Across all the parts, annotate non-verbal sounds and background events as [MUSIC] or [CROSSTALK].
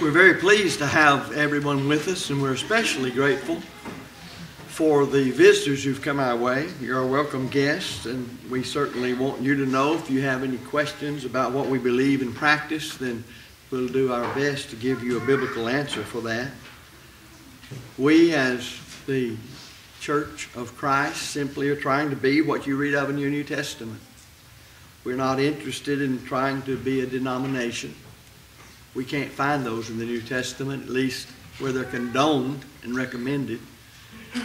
We're very pleased to have everyone with us, and we're especially grateful for the visitors who've come our way. You're a welcome guest, and we certainly want you to know if you have any questions about what we believe and practice, then we'll do our best to give you a biblical answer for that. We, as the Church of Christ, simply are trying to be what you read of in your New Testament. We're not interested in trying to be a denomination. We can't find those in the New Testament, at least where they're condoned and recommended.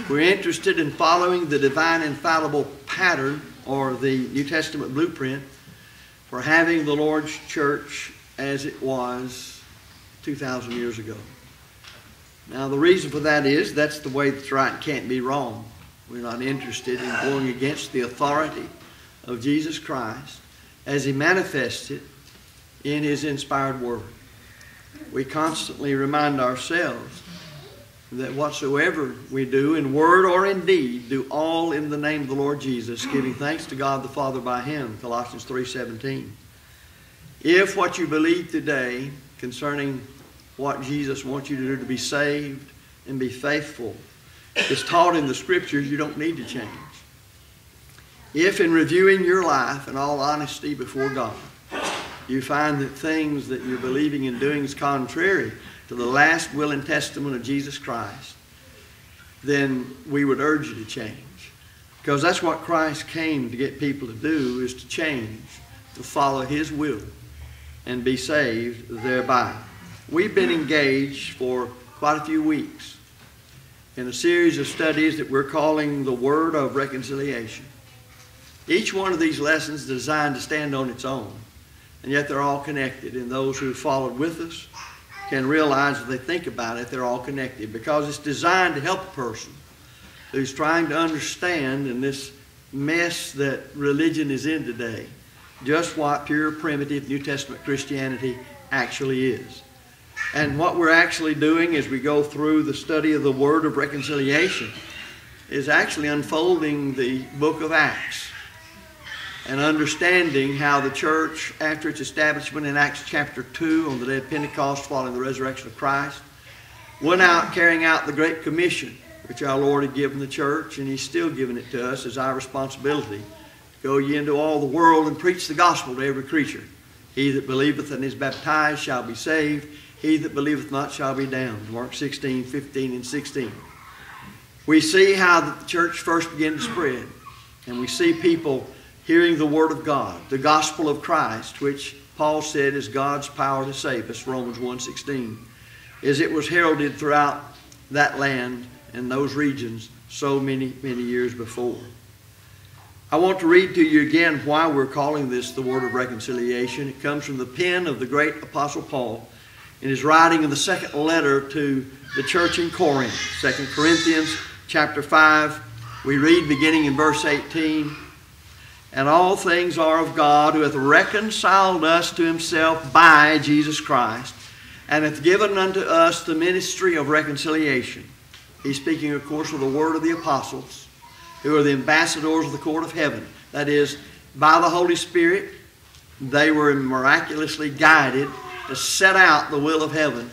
We're interested in following the divine infallible pattern or the New Testament blueprint for having the Lord's church as it was 2,000 years ago. Now, the reason for that is that's the way that's right and can't be wrong. We're not interested in going against the authority of Jesus Christ as he manifested in his inspired word we constantly remind ourselves that whatsoever we do in word or in deed, do all in the name of the Lord Jesus, giving thanks to God the Father by him, Colossians 3.17. If what you believe today concerning what Jesus wants you to do to be saved and be faithful is taught in the Scriptures, you don't need to change. If in reviewing your life in all honesty before God, you find that things that you're believing and doing is contrary to the last will and testament of Jesus Christ, then we would urge you to change. Because that's what Christ came to get people to do, is to change, to follow His will, and be saved thereby. We've been engaged for quite a few weeks in a series of studies that we're calling the Word of Reconciliation. Each one of these lessons is designed to stand on its own and yet they're all connected. And those who followed with us can realize if they think about it, they're all connected because it's designed to help a person who's trying to understand in this mess that religion is in today just what pure primitive New Testament Christianity actually is. And what we're actually doing as we go through the study of the Word of Reconciliation is actually unfolding the book of Acts and understanding how the church, after its establishment in Acts chapter 2 on the day of Pentecost following the resurrection of Christ, went out carrying out the Great Commission, which our Lord had given the church, and He's still giving it to us as our responsibility. Go ye into all the world and preach the gospel to every creature. He that believeth and is baptized shall be saved. He that believeth not shall be damned. Mark 16, 15, and 16. We see how the church first began to spread. And we see people hearing the Word of God, the gospel of Christ, which Paul said is God's power to save us, Romans 1.16, as it was heralded throughout that land and those regions so many, many years before. I want to read to you again why we're calling this the Word of Reconciliation. It comes from the pen of the great Apostle Paul in his writing in the second letter to the church in Corinth, 2 Corinthians chapter 5. We read beginning in verse 18, and all things are of God, who hath reconciled us to himself by Jesus Christ, and hath given unto us the ministry of reconciliation. He's speaking, of course, of the word of the apostles, who are the ambassadors of the court of heaven. That is, by the Holy Spirit, they were miraculously guided to set out the will of heaven.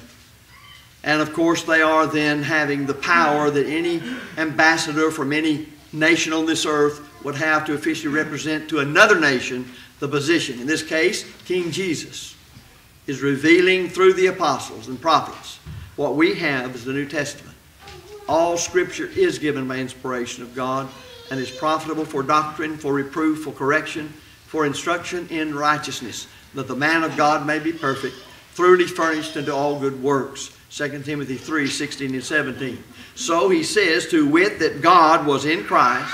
And of course, they are then having the power that any ambassador from any nation on this earth would have to officially represent to another nation the position. In this case, King Jesus is revealing through the apostles and prophets what we have is the New Testament. All Scripture is given by inspiration of God and is profitable for doctrine, for reproof, for correction, for instruction in righteousness, that the man of God may be perfect, thoroughly furnished unto all good works. 2 Timothy 3 16 and 17. So he says, to wit, that God was in Christ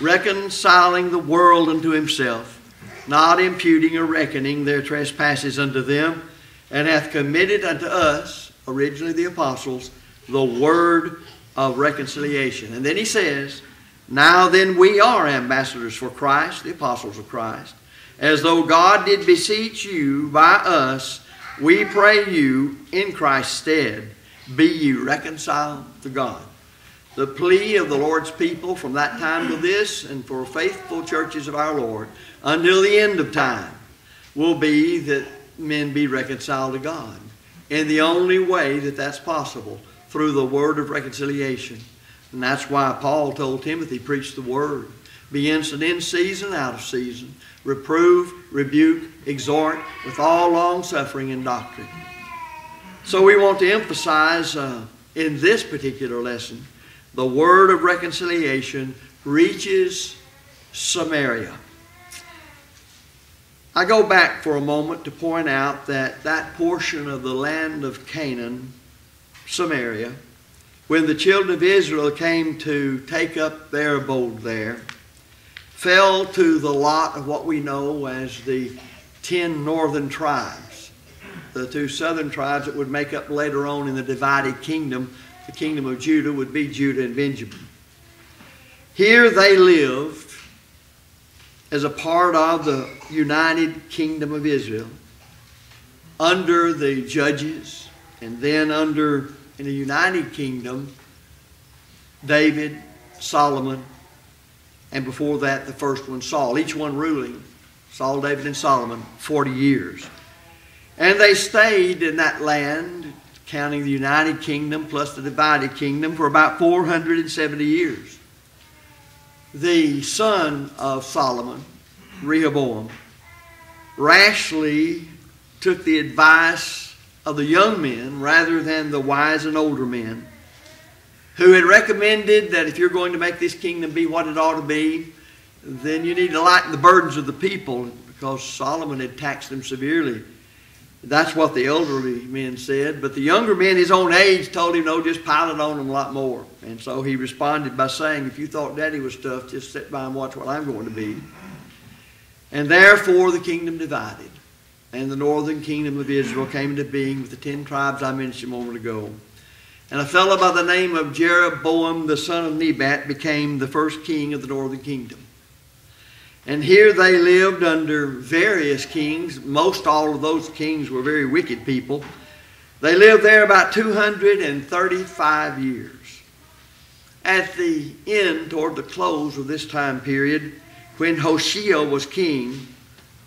reconciling the world unto himself, not imputing or reckoning their trespasses unto them, and hath committed unto us, originally the apostles, the word of reconciliation. And then he says, Now then we are ambassadors for Christ, the apostles of Christ, as though God did beseech you by us, we pray you in Christ's stead, be ye reconciled to God. The plea of the Lord's people from that time to this and for faithful churches of our Lord until the end of time will be that men be reconciled to God. And the only way that that's possible, through the word of reconciliation. And that's why Paul told Timothy, preach the word. Be instant in season, out of season. Reprove, rebuke, exhort with all long suffering and doctrine. So we want to emphasize uh, in this particular lesson the word of reconciliation reaches Samaria. I go back for a moment to point out that that portion of the land of Canaan, Samaria, when the children of Israel came to take up their abode there, fell to the lot of what we know as the ten northern tribes. The two southern tribes that would make up later on in the divided kingdom, the kingdom of Judah, would be Judah and Benjamin. Here they lived as a part of the united kingdom of Israel under the judges and then under in the united kingdom David, Solomon, and before that the first one Saul, each one ruling Saul, David, and Solomon 40 years. And they stayed in that land, counting the united kingdom plus the divided kingdom, for about 470 years the son of Solomon, Rehoboam, rashly took the advice of the young men rather than the wise and older men who had recommended that if you're going to make this kingdom be what it ought to be, then you need to lighten the burdens of the people because Solomon had taxed them severely. That's what the elderly men said. But the younger men, his own age, told him, no, just pile it on him a lot more. And so he responded by saying, if you thought daddy was tough, just sit by and watch what I'm going to be. And therefore the kingdom divided. And the northern kingdom of Israel came into being with the ten tribes I mentioned a moment ago. And a fellow by the name of Jeroboam, the son of Nebat, became the first king of the northern kingdom. And here they lived under various kings. Most all of those kings were very wicked people. They lived there about 235 years. At the end, toward the close of this time period, when Hoshea was king,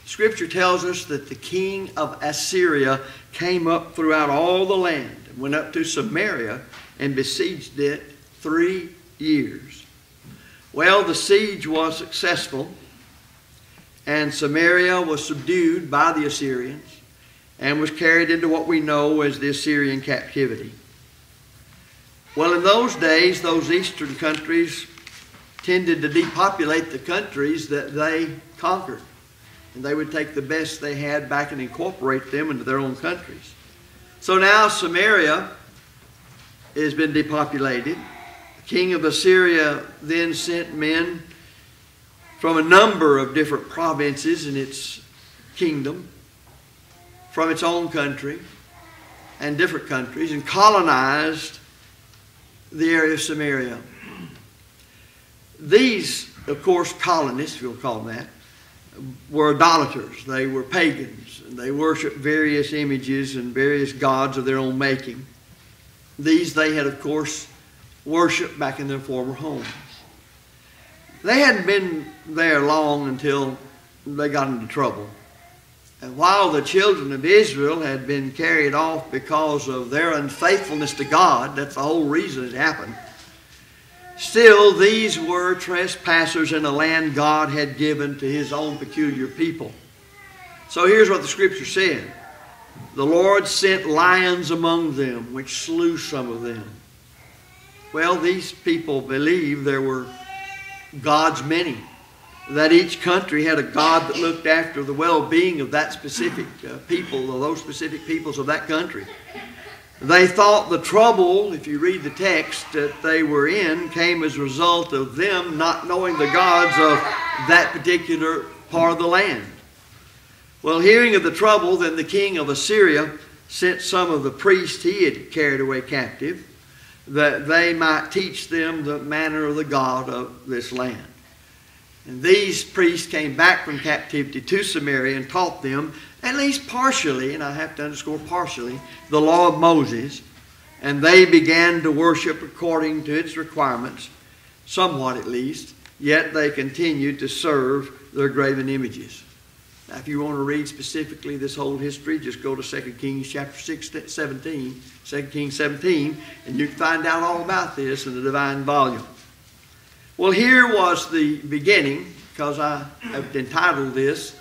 Scripture tells us that the king of Assyria came up throughout all the land and went up to Samaria and besieged it three years. Well, the siege was successful and Samaria was subdued by the Assyrians and was carried into what we know as the Assyrian captivity. Well, in those days, those eastern countries tended to depopulate the countries that they conquered. And they would take the best they had back and incorporate them into their own countries. So now Samaria has been depopulated. The king of Assyria then sent men from a number of different provinces in its kingdom, from its own country and different countries, and colonized the area of Samaria. These, of course, colonists, you'll call them that, were idolaters. They were pagans. And they worshiped various images and various gods of their own making. These they had, of course, worshipped back in their former homes. They hadn't been there long until they got into trouble. And while the children of Israel had been carried off because of their unfaithfulness to God, that's the whole reason it happened, still these were trespassers in a land God had given to his own peculiar people. So here's what the scripture said The Lord sent lions among them, which slew some of them. Well, these people believed there were God's many. That each country had a God that looked after the well being of that specific uh, people, or those specific peoples of that country. They thought the trouble, if you read the text, that they were in came as a result of them not knowing the gods of that particular part of the land. Well, hearing of the trouble, then the king of Assyria sent some of the priests he had carried away captive that they might teach them the manner of the God of this land. And these priests came back from captivity to Samaria and taught them, at least partially, and I have to underscore partially, the law of Moses. And they began to worship according to its requirements, somewhat at least, yet they continued to serve their graven images. Now, if you want to read specifically this whole history, just go to 2 Kings chapter 6, 17, 2 Kings 17, and you can find out all about this in the divine volume. Well, here was the beginning, because I have entitled this,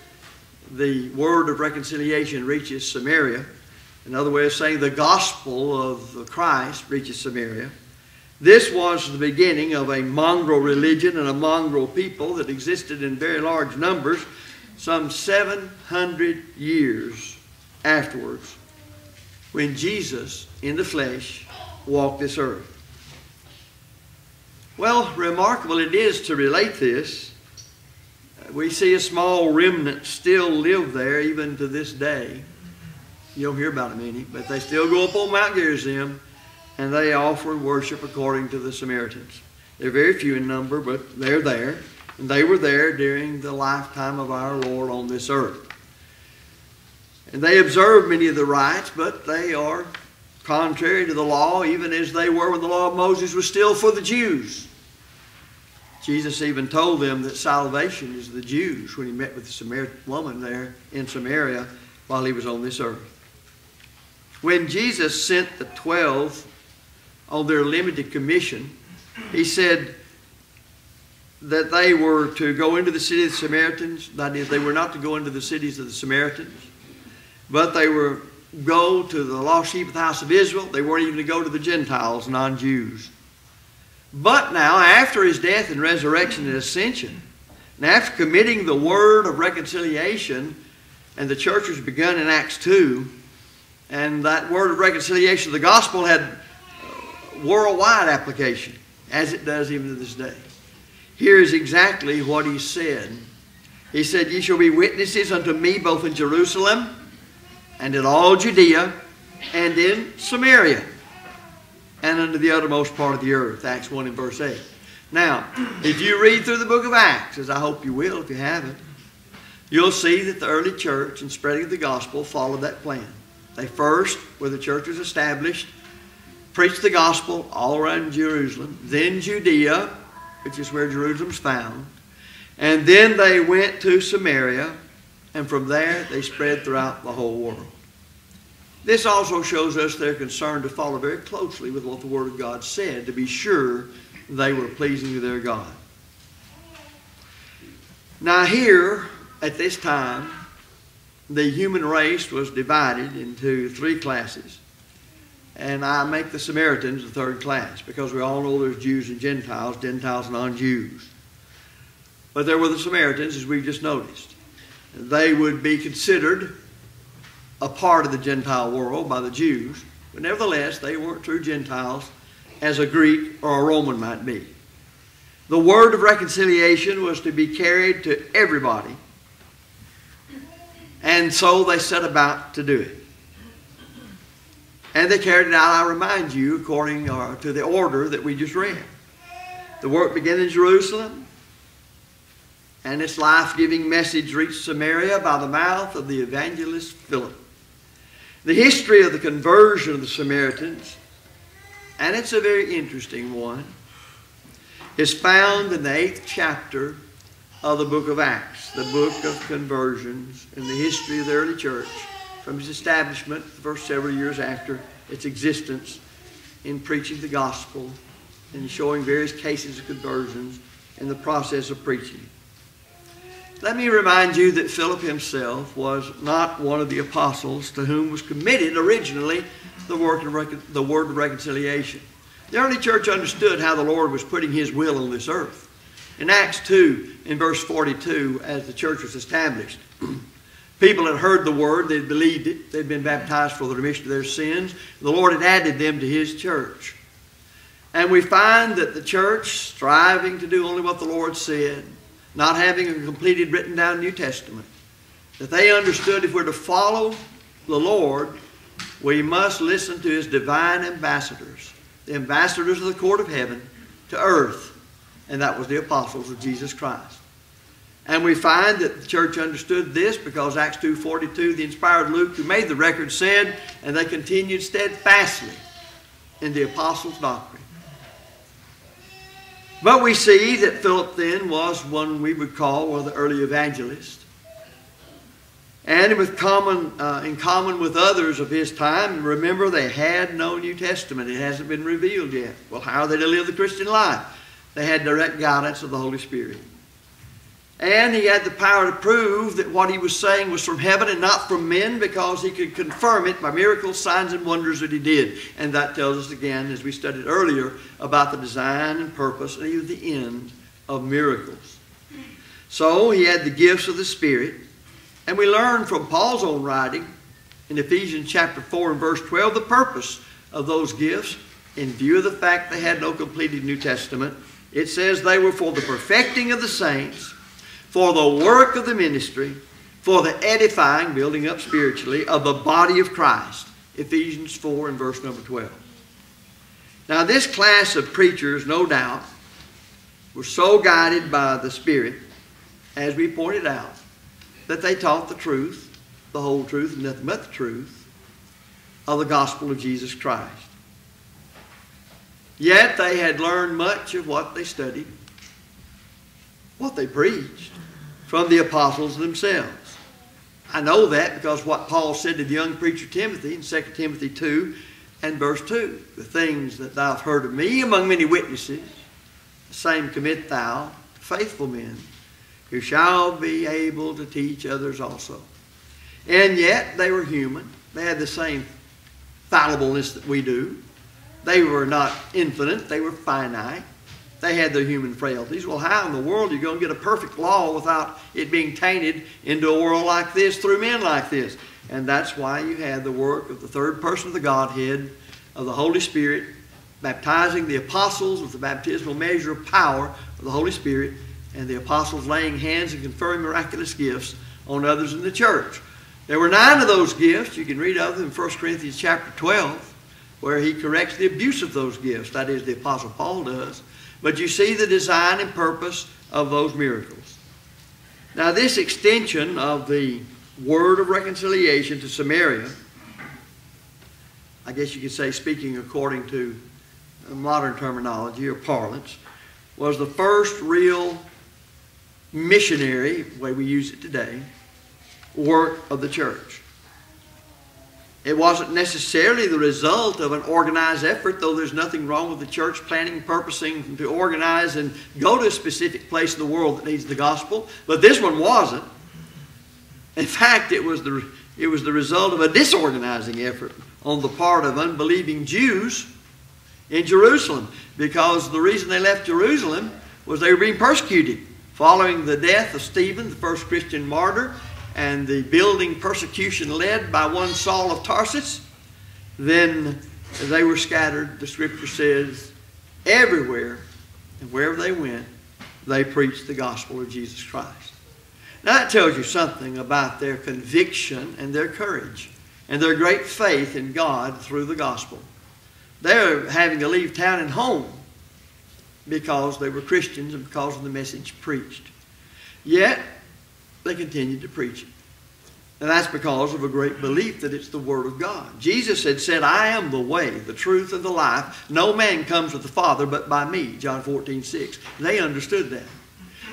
The Word of Reconciliation Reaches Samaria. Another way of saying the gospel of Christ reaches Samaria. This was the beginning of a mongrel religion and a mongrel people that existed in very large numbers some 700 years afterwards when Jesus, in the flesh, walked this earth. Well, remarkable it is to relate this. We see a small remnant still live there even to this day. You don't hear about them any, but they still go up on Mount Gerizim and they offer worship according to the Samaritans. They're very few in number, but they're there. And they were there during the lifetime of our Lord on this earth. And they observe many of the rites, but they are contrary to the law, even as they were when the law of Moses was still for the Jews. Jesus even told them that salvation is the Jews when he met with the Samaritan woman there in Samaria while he was on this earth. When Jesus sent the twelve on their limited commission, he said that they were to go into the city of the Samaritans. That is, they were not to go into the cities of the Samaritans, but they were go to the lost sheep of the house of Israel. They weren't even to go to the Gentiles, non-Jews. But now, after his death and resurrection and ascension, and after committing the word of reconciliation, and the church was begun in Acts 2, and that word of reconciliation, the gospel had worldwide application, as it does even to this day. Here is exactly what he said. He said, Ye shall be witnesses unto me both in Jerusalem and in all Judea and in Samaria and unto the uttermost part of the earth. Acts 1 and verse 8. Now, if you read through the book of Acts, as I hope you will if you haven't, you'll see that the early church and spreading the gospel followed that plan. They first, where the church was established, preached the gospel all around Jerusalem, then Judea, which is where Jerusalem's found, and then they went to Samaria, and from there they spread throughout the whole world. This also shows us their concern to follow very closely with what the Word of God said, to be sure they were pleasing to their God. Now, here, at this time, the human race was divided into three classes and I make the Samaritans the third class because we all know there's Jews and Gentiles, Gentiles and non-Jews. But there were the Samaritans, as we've just noticed. They would be considered a part of the Gentile world by the Jews, but nevertheless, they weren't true Gentiles as a Greek or a Roman might be. The word of reconciliation was to be carried to everybody, and so they set about to do it. And they carried it out, I remind you, according uh, to the order that we just read. The work began in Jerusalem, and its life giving message reached Samaria by the mouth of the evangelist Philip. The history of the conversion of the Samaritans, and it's a very interesting one, is found in the eighth chapter of the book of Acts, the book of conversions in the history of the early church from its establishment the first several years after its existence in preaching the gospel and showing various cases of conversions in the process of preaching. Let me remind you that Philip himself was not one of the apostles to whom was committed originally the, work of the word of reconciliation. The early church understood how the Lord was putting his will on this earth. In Acts 2, in verse 42, as the church was established, [CLEARS THROAT] People had heard the word, they'd believed it, they'd been baptized for the remission of their sins. The Lord had added them to His church. And we find that the church, striving to do only what the Lord said, not having a completed written down New Testament, that they understood if we're to follow the Lord, we must listen to His divine ambassadors, the ambassadors of the court of heaven to earth. And that was the apostles of Jesus Christ. And we find that the church understood this because Acts 2.42, the inspired Luke who made the record said, and they continued steadfastly in the apostles' doctrine. But we see that Philip then was one we would call one of the early evangelists. And with common, uh, in common with others of his time, remember they had no New Testament. It hasn't been revealed yet. Well, how are they to live the Christian life? They had direct guidance of the Holy Spirit. And he had the power to prove that what he was saying was from heaven and not from men because he could confirm it by miracles, signs, and wonders that he did. And that tells us again, as we studied earlier, about the design and purpose and even the end of miracles. So he had the gifts of the Spirit. And we learn from Paul's own writing in Ephesians chapter 4 and verse 12 the purpose of those gifts in view of the fact they had no completed New Testament. It says they were for the perfecting of the saints for the work of the ministry, for the edifying, building up spiritually, of the body of Christ. Ephesians 4 and verse number 12. Now, this class of preachers, no doubt, were so guided by the Spirit, as we pointed out, that they taught the truth, the whole truth, and nothing but the truth of the gospel of Jesus Christ. Yet they had learned much of what they studied, what they preached, from the apostles themselves. I know that because what Paul said to the young preacher Timothy in 2 Timothy 2 and verse 2 The things that thou hast heard of me among many witnesses, the same commit thou to faithful men who shall be able to teach others also. And yet they were human. They had the same fallibleness that we do. They were not infinite, they were finite. They had their human frailties. Well, how in the world are you going to get a perfect law without it being tainted into a world like this through men like this? And that's why you had the work of the third person of the Godhead, of the Holy Spirit, baptizing the apostles with the baptismal measure of power of the Holy Spirit, and the apostles laying hands and conferring miraculous gifts on others in the church. There were nine of those gifts. You can read of them in 1 Corinthians chapter 12, where he corrects the abuse of those gifts. That is, the Apostle Paul does. But you see the design and purpose of those miracles. Now, this extension of the word of reconciliation to Samaria, I guess you could say, speaking according to modern terminology or parlance, was the first real missionary, the way we use it today, work of the church. It wasn't necessarily the result of an organized effort, though there's nothing wrong with the church planning, purposing to organize and go to a specific place in the world that needs the gospel. But this one wasn't. In fact, it was the, it was the result of a disorganizing effort on the part of unbelieving Jews in Jerusalem. Because the reason they left Jerusalem was they were being persecuted. Following the death of Stephen, the first Christian martyr, and the building persecution led by one Saul of Tarsus, then they were scattered, the scripture says, everywhere, and wherever they went, they preached the gospel of Jesus Christ. Now that tells you something about their conviction and their courage and their great faith in God through the gospel. They're having to leave town and home because they were Christians and because of the message preached. Yet, they continued to preach it. And that's because of a great belief that it's the Word of God. Jesus had said, I am the way, the truth, and the life. No man comes to the Father but by me, John 14, 6. They understood that.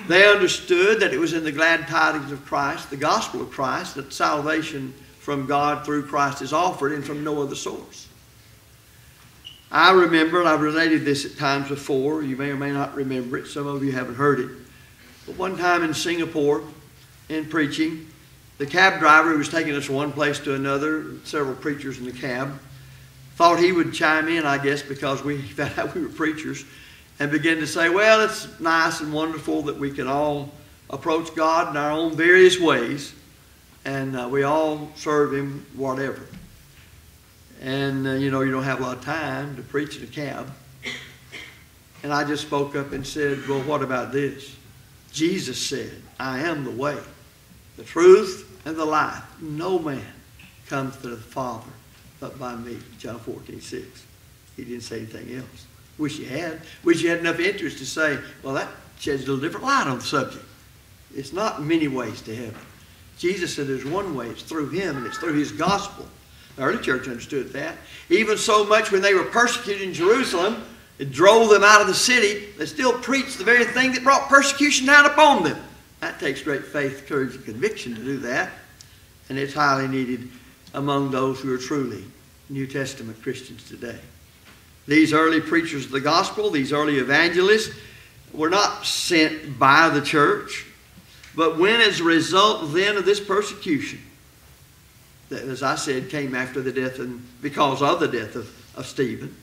They understood that it was in the glad tidings of Christ, the gospel of Christ, that salvation from God through Christ is offered and from no other source. I remember, and I've related this at times before, you may or may not remember it, some of you haven't heard it. But one time in Singapore, in preaching. The cab driver who was taking us from one place to another, several preachers in the cab, thought he would chime in, I guess, because we [LAUGHS] found out we were preachers, and began to say, well, it's nice and wonderful that we can all approach God in our own various ways, and uh, we all serve Him whatever. And, uh, you know, you don't have a lot of time to preach in a cab. And I just spoke up and said, well, what about this? Jesus said, I am the way, the truth, and the life. No man comes to the Father but by me. John 14, 6. He didn't say anything else. Wish you had. Wish you had enough interest to say, well, that sheds a little different light on the subject. It's not many ways to heaven. Jesus said there's one way. It's through him, and it's through his gospel. The early church understood that. Even so much when they were persecuted in Jerusalem, it drove them out of the city, they still preached the very thing that brought persecution down upon them. That takes great faith, courage, and conviction to do that. and it's highly needed among those who are truly New Testament Christians today. These early preachers of the gospel, these early evangelists, were not sent by the church, but when, as a result then of this persecution, that, as I said, came after the death and because of the death of, of Stephen,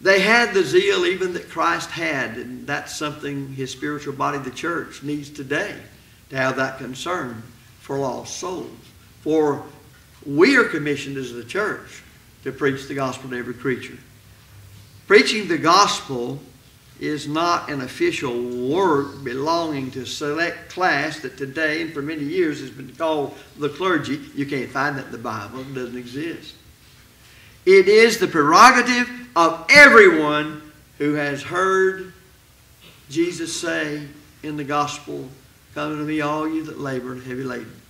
they had the zeal even that Christ had, and that's something his spiritual body, the church, needs today to have that concern for lost souls. For we are commissioned as the church to preach the gospel to every creature. Preaching the gospel is not an official work belonging to select class that today and for many years has been called the clergy. You can't find that in the Bible, it doesn't exist. It is the prerogative of everyone who has heard Jesus say in the gospel, Come unto me, all you that labor and heavy laden,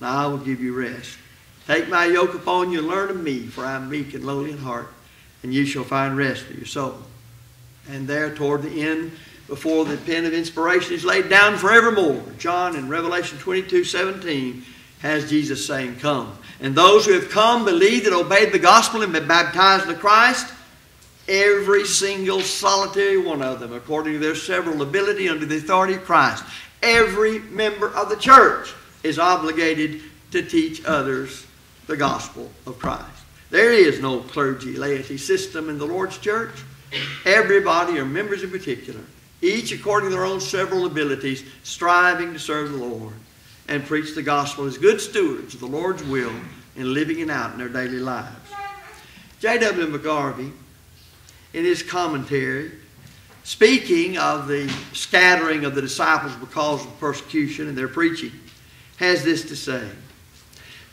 and I will give you rest. Take my yoke upon you and learn of me, for I am meek and lowly in heart, and you shall find rest for your soul. And there, toward the end, before the pen of inspiration is laid down forevermore, John in Revelation 22 17 has Jesus saying, Come. And those who have come, believed, and obeyed the gospel, and been baptized in Christ, every single solitary one of them, according to their several ability under the authority of Christ, every member of the church is obligated to teach others the gospel of Christ. There is no clergy laity system in the Lord's church. Everybody are members in particular, each according to their own several abilities, striving to serve the Lord and preach the gospel as good stewards of the Lord's will and living it out in their daily lives. J.W. McGarvey, in his commentary, speaking of the scattering of the disciples because of persecution and their preaching, has this to say.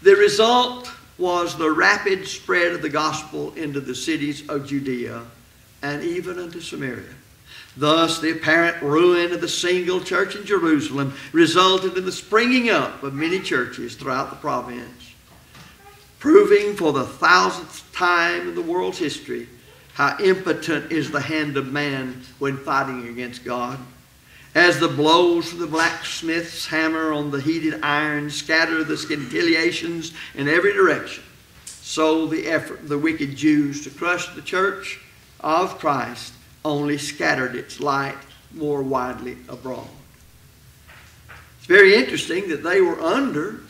The result was the rapid spread of the gospel into the cities of Judea and even unto Samaria. Thus, the apparent ruin of the single church in Jerusalem resulted in the springing up of many churches throughout the province, proving for the thousandth time in the world's history how impotent is the hand of man when fighting against God. As the blows of the blacksmith's hammer on the heated iron scatter the scintillations in every direction, so the effort of the wicked Jews to crush the church of Christ only scattered its light more widely abroad. It's very interesting that they were under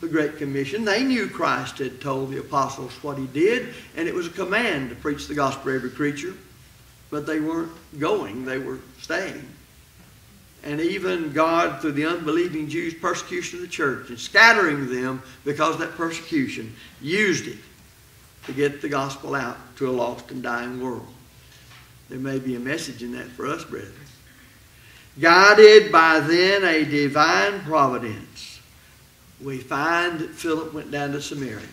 the Great Commission. They knew Christ had told the apostles what he did, and it was a command to preach the gospel to every creature. But they weren't going, they were staying and even God, through the unbelieving Jews' persecution of the church and scattering them because of that persecution, used it to get the gospel out to a lost and dying world. There may be a message in that for us, brethren. Guided by then a divine providence, we find that Philip went down to Samaria.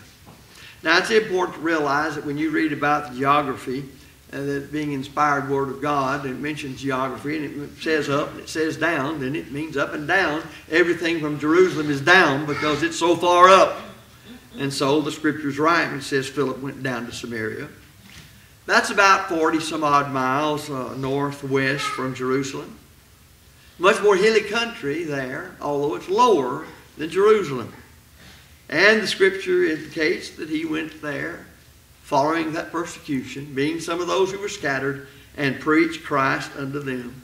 Now, it's important to realize that when you read about the geography, and that being inspired word of God, it mentions geography, and it says up, and it says down, then it means up and down. Everything from Jerusalem is down because it's so far up. And so the scripture's right, and it says Philip went down to Samaria. That's about 40 some odd miles uh, northwest from Jerusalem. Much more hilly country there, although it's lower than Jerusalem. And the scripture indicates that he went there following that persecution, being some of those who were scattered, and preached Christ unto them.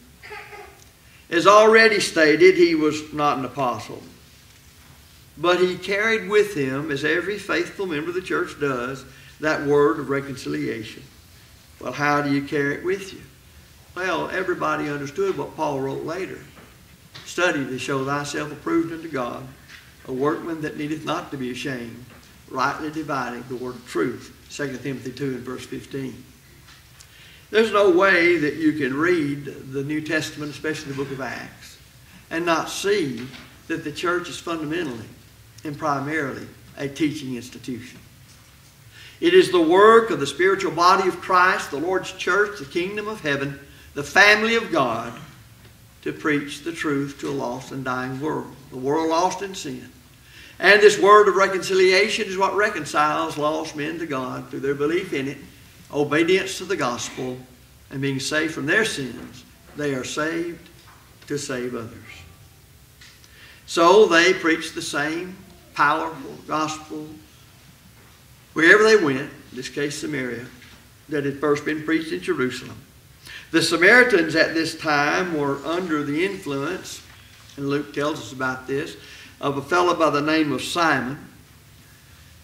As already stated, he was not an apostle, but he carried with him, as every faithful member of the church does, that word of reconciliation. Well, how do you carry it with you? Well, everybody understood what Paul wrote later. Study to show thyself approved unto God, a workman that needeth not to be ashamed, rightly dividing the word of truth. 2 Timothy 2 and verse 15. There's no way that you can read the New Testament, especially the book of Acts, and not see that the church is fundamentally and primarily a teaching institution. It is the work of the spiritual body of Christ, the Lord's church, the kingdom of heaven, the family of God, to preach the truth to a lost and dying world, the world lost in sin. And this word of reconciliation is what reconciles lost men to God through their belief in it, obedience to the gospel, and being saved from their sins. They are saved to save others. So they preach the same powerful gospel wherever they went, in this case Samaria, that had first been preached in Jerusalem. The Samaritans at this time were under the influence, and Luke tells us about this, of a fellow by the name of Simon.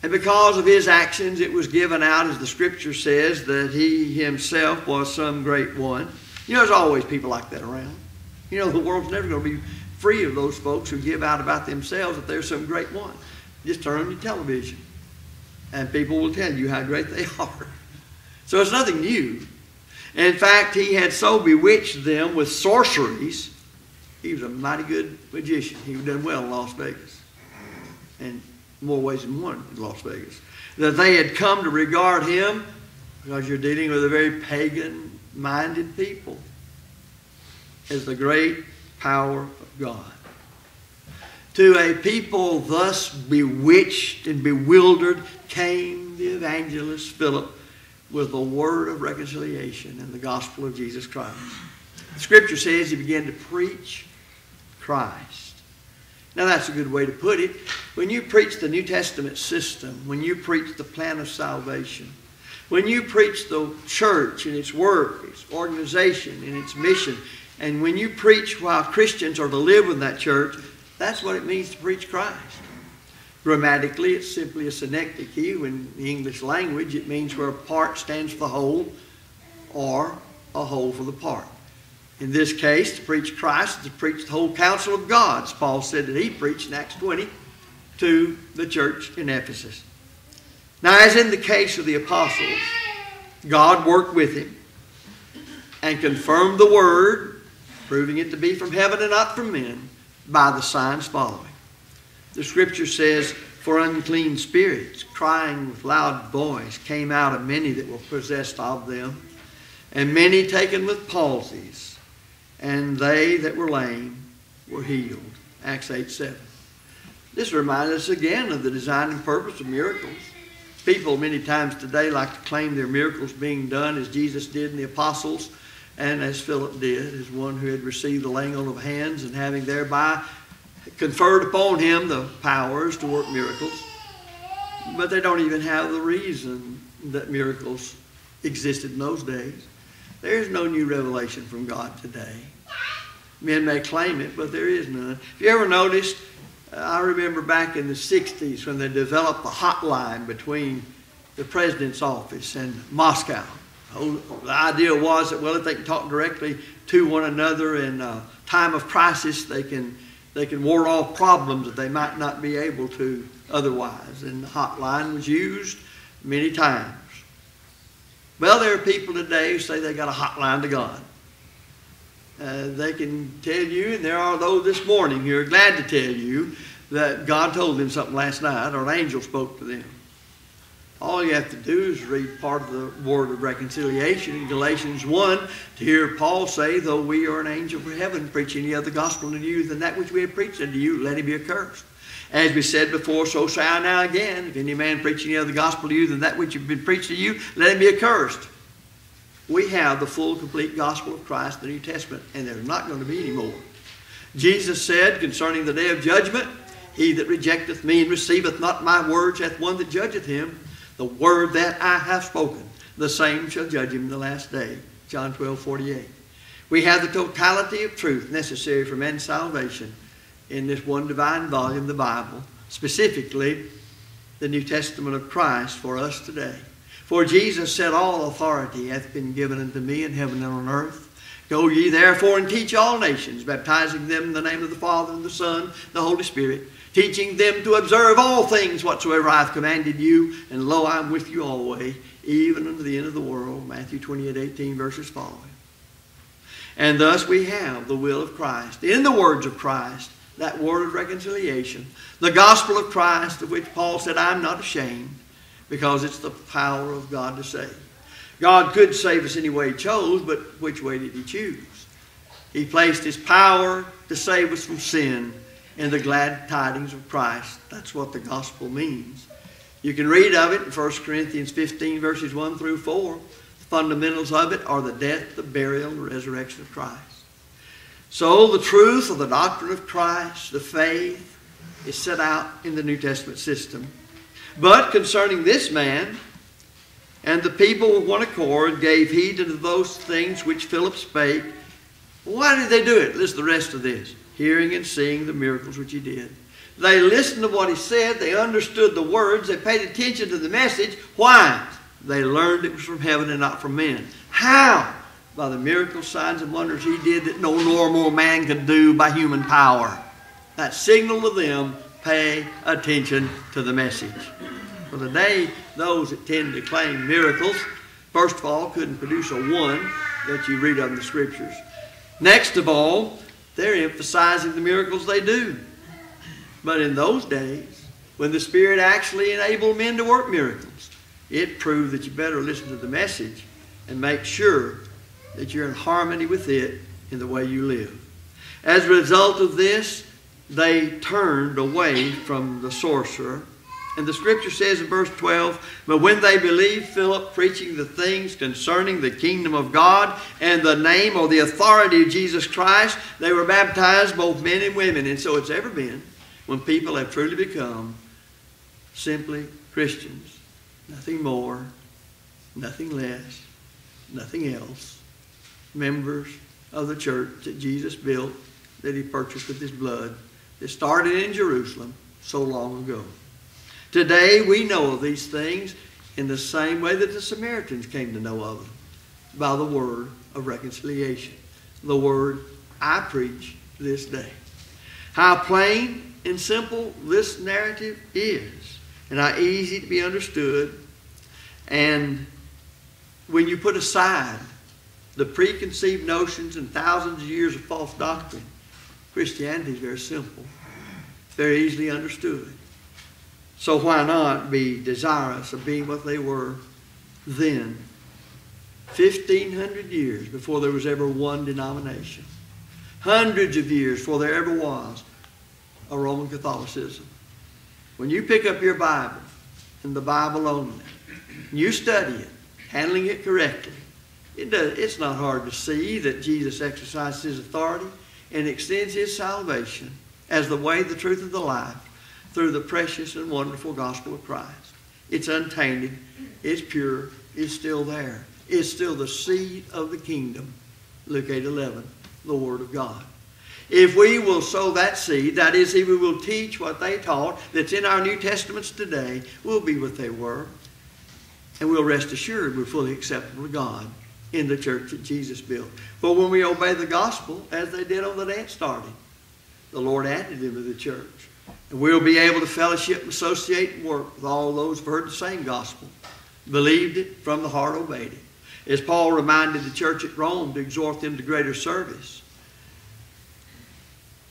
And because of his actions, it was given out, as the scripture says, that he himself was some great one. You know, there's always people like that around. You know, the world's never going to be free of those folks who give out about themselves that they're some great one. Just turn on your television, and people will tell you how great they [LAUGHS] are. So it's nothing new. In fact, he had so bewitched them with sorceries, he was a mighty good magician. He done well in Las Vegas. And more ways than one in Las Vegas. That they had come to regard him because you're dealing with a very pagan minded people as the great power of God. To a people thus bewitched and bewildered came the evangelist Philip with the word of reconciliation and the gospel of Jesus Christ. The scripture says he began to preach Christ. Now that's a good way to put it. When you preach the New Testament system, when you preach the plan of salvation, when you preach the church and its work, its organization and its mission, and when you preach while Christians are to live in that church, that's what it means to preach Christ. Grammatically, it's simply a synecdoche. In the English language, it means where a part stands for the whole or a whole for the part. In this case, to preach Christ is to preach the whole counsel of God, as Paul said that he preached in Acts 20 to the church in Ephesus. Now, as in the case of the apostles, God worked with him and confirmed the word, proving it to be from heaven and not from men, by the signs following. The scripture says, For unclean spirits, crying with loud voice, came out of many that were possessed of them, and many taken with palsies, and they that were lame were healed. Acts 8 7. This reminds us again of the design and purpose of miracles. People many times today like to claim their miracles being done as Jesus did in the apostles and as Philip did, as one who had received the laying on of hands and having thereby conferred upon him the powers to work miracles. But they don't even have the reason that miracles existed in those days. There's no new revelation from God today. Men may claim it, but there is none. If you ever noticed? I remember back in the 60s when they developed the hotline between the president's office and Moscow. The idea was that, well, if they can talk directly to one another in a time of crisis, they can, they can ward off problems that they might not be able to otherwise. And the hotline was used many times. Well, there are people today who say they got a hotline to God. Uh, they can tell you, and there are those this morning who are glad to tell you that God told them something last night or an angel spoke to them. All you have to do is read part of the word of reconciliation in Galatians 1 to hear Paul say, Though we are an angel from heaven preaching the other gospel unto you than that which we have preached unto you, let him be accursed. As we said before, so say I now again, if any man preach any other gospel to you than that which has been preached to you, let him be accursed. We have the full, complete gospel of Christ, the New Testament, and there's not going to be any more. Jesus said concerning the day of judgment, He that rejecteth me and receiveth not my words hath one that judgeth him. The word that I have spoken, the same shall judge him in the last day. John 12, 48. We have the totality of truth necessary for man's salvation in this one divine volume, the Bible, specifically the New Testament of Christ for us today. For Jesus said, All authority hath been given unto me in heaven and on earth. Go ye therefore and teach all nations, baptizing them in the name of the Father and the Son, and the Holy Spirit, teaching them to observe all things whatsoever I have commanded you, and lo, I am with you always, even unto the end of the world. Matthew 28, 18 verses following. And thus we have the will of Christ, in the words of Christ, that word of reconciliation, the gospel of Christ, of which Paul said, I'm not ashamed, because it's the power of God to save. God could save us any way He chose, but which way did He choose? He placed His power to save us from sin in the glad tidings of Christ. That's what the gospel means. You can read of it in 1 Corinthians 15, verses 1 through 4. The fundamentals of it are the death, the burial, and the resurrection of Christ. So the truth of the doctrine of Christ, the faith, is set out in the New Testament system. But concerning this man, and the people with one accord gave heed to those things which Philip spake. Why did they do it? Listen to the rest of this. Hearing and seeing the miracles which he did. They listened to what he said. They understood the words. They paid attention to the message. Why? They learned it was from heaven and not from men. How? By the miracles, signs, and wonders he did that no normal man could do by human power. That signal to them pay attention to the message. For today, those that tend to claim miracles, first of all, couldn't produce a one that you read of in the scriptures. Next of all, they're emphasizing the miracles they do. But in those days, when the Spirit actually enabled men to work miracles, it proved that you better listen to the message and make sure that you're in harmony with it in the way you live. As a result of this, they turned away from the sorcerer. And the scripture says in verse 12, But when they believed Philip preaching the things concerning the kingdom of God and the name or the authority of Jesus Christ, they were baptized, both men and women. And so it's ever been when people have truly become simply Christians. Nothing more, nothing less, nothing else. Members of the church that Jesus built, that he purchased with his blood, that started in Jerusalem so long ago. Today we know of these things in the same way that the Samaritans came to know of them by the word of reconciliation. The word I preach this day. How plain and simple this narrative is, and how easy to be understood. And when you put aside the preconceived notions and thousands of years of false doctrine, Christianity is very simple, very easily understood. So why not be desirous of being what they were then? 1,500 years before there was ever one denomination. Hundreds of years before there ever was a Roman Catholicism. When you pick up your Bible, and the Bible only, you study it, handling it correctly, it does, it's not hard to see that Jesus exercised his authority and extends his salvation as the way, the truth, and the life through the precious and wonderful gospel of Christ. It's untainted, it's pure, it's still there. It's still the seed of the kingdom. Luke 8 11, the Word of God. If we will sow that seed, that is, if we will teach what they taught that's in our New Testaments today, we'll be what they were. And we'll rest assured we're fully acceptable to God in the church that Jesus built. But when we obey the gospel, as they did on the day it started, the Lord added them to the church. And we'll be able to fellowship and associate and work with all those who've heard the same gospel, believed it, from the heart obeyed it. As Paul reminded the church at Rome to exhort them to greater service.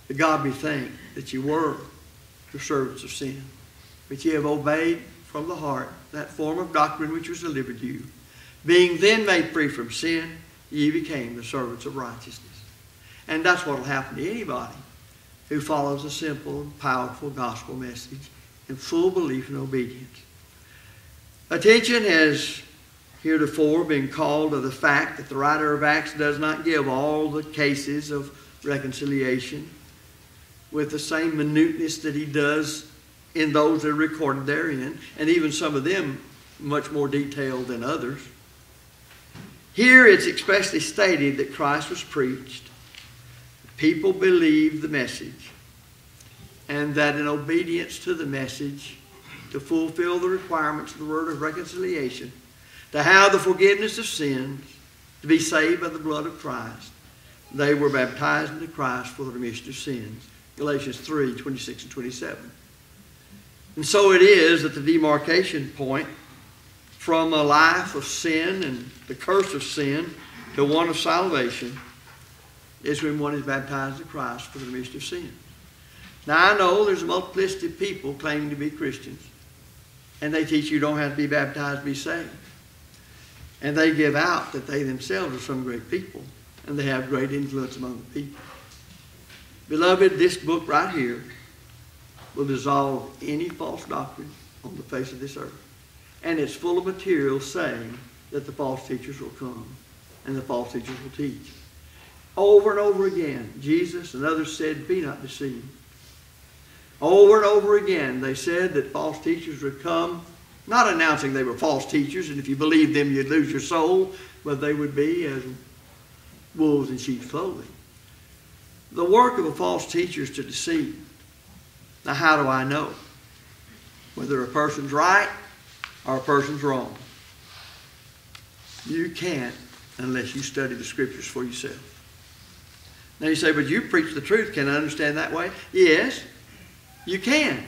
To God be thanked that you were the servants of sin, but ye have obeyed from the heart that form of doctrine which was delivered to you. Being then made free from sin, ye became the servants of righteousness. And that's what will happen to anybody who follows a simple and powerful gospel message in full belief and obedience. Attention has heretofore been called to the fact that the writer of Acts does not give all the cases of reconciliation with the same minuteness that he does in those that are recorded therein, and even some of them much more detailed than others. Here it's expressly stated that Christ was preached, people believed the message, and that in obedience to the message, to fulfill the requirements of the word of reconciliation, to have the forgiveness of sins, to be saved by the blood of Christ, they were baptized into Christ for the remission of sins. Galatians 3 26 and 27. And so it is that the demarcation point from a life of sin and the curse of sin to one of salvation is when one is baptized in Christ for the remission of sin. Now I know there's a multiplicity of people claiming to be Christians, and they teach you don't have to be baptized to be saved. And they give out that they themselves are some great people, and they have great influence among the people. Beloved, this book right here will dissolve any false doctrine on the face of this earth. And it's full of material saying that the false teachers will come and the false teachers will teach. Over and over again, Jesus and others said, Be not deceived. Over and over again, they said that false teachers would come, not announcing they were false teachers, and if you believed them, you'd lose your soul, but they would be as wolves in sheep's clothing. The work of a false teacher is to deceive. Now, how do I know whether a person's right or a person's wrong? You can't unless you study the scriptures for yourself. Now you say, but you preach the truth. Can I understand that way? Yes, you can.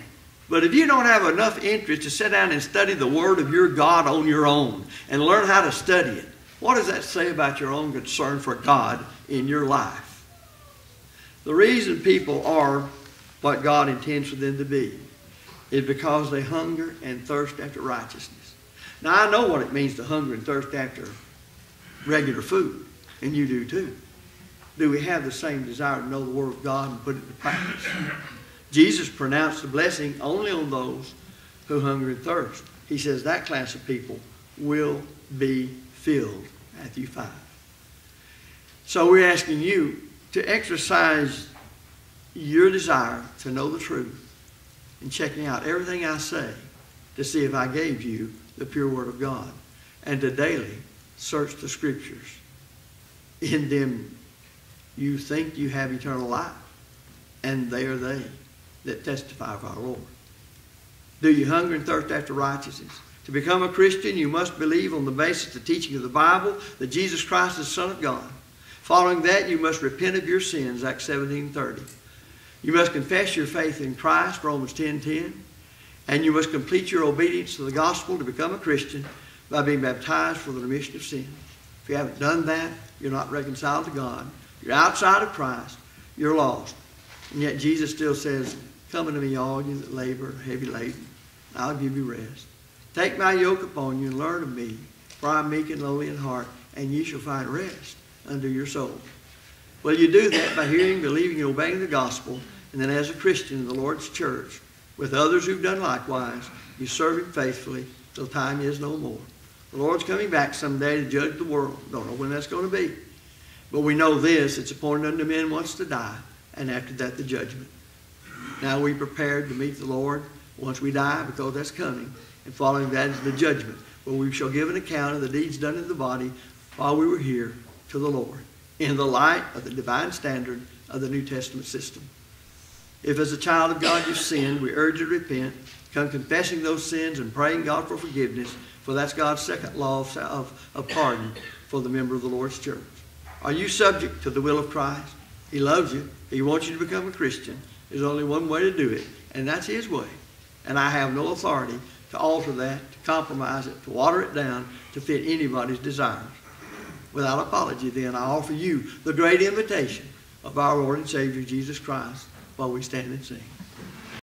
But if you don't have enough interest to sit down and study the Word of your God on your own and learn how to study it, what does that say about your own concern for God in your life? The reason people are what God intends for them to be is because they hunger and thirst after righteousness. Now, I know what it means to hunger and thirst after regular food, and you do too. Do we have the same desire to know the Word of God and put it into practice? Jesus pronounced the blessing only on those who hunger and thirst. He says that class of people will be filled. Matthew 5. So we're asking you to exercise your desire to know the truth and checking out everything I say to see if I gave you the pure Word of God and to daily search the Scriptures. In them you think you have eternal life, and they are they that testify of our Lord. Do you hunger and thirst after righteousness? To become a Christian, you must believe on the basis of the teaching of the Bible that Jesus Christ is the Son of God. Following that, you must repent of your sins, Acts 17.30. You must confess your faith in Christ, Romans 10.10. And you must complete your obedience to the gospel to become a Christian by being baptized for the remission of sins. If you haven't done that, you're not reconciled to God. You're outside of Christ. You're lost. And yet Jesus still says, Come unto me, all you that labor heavy laden. I'll give you rest. Take my yoke upon you and learn of me, for I am meek and lowly in heart, and ye shall find rest unto your soul. Well, you do that by hearing, believing, and obeying the gospel, and then as a Christian in the Lord's church, with others who've done likewise, you serve him faithfully till time is no more. The Lord's coming back someday to judge the world. Don't know when that's going to be. But we know this, it's appointed unto men once to die, and after that the judgment. Now we prepared to meet the Lord once we die, because that's coming. And following that is the judgment, where we shall give an account of the deeds done in the body while we were here to the Lord, in the light of the divine standard of the New Testament system. If as a child of God you've sinned, we urge you to repent, come confessing those sins and praying God for forgiveness, for that's God's second law of, of, of pardon for the member of the Lord's church. Are you subject to the will of Christ? He loves you. He wants you to become a Christian. There's only one way to do it, and that's His way. And I have no authority to alter that, to compromise it, to water it down, to fit anybody's desires. Without apology, then, I offer you the great invitation of our Lord and Savior Jesus Christ while we stand and sing.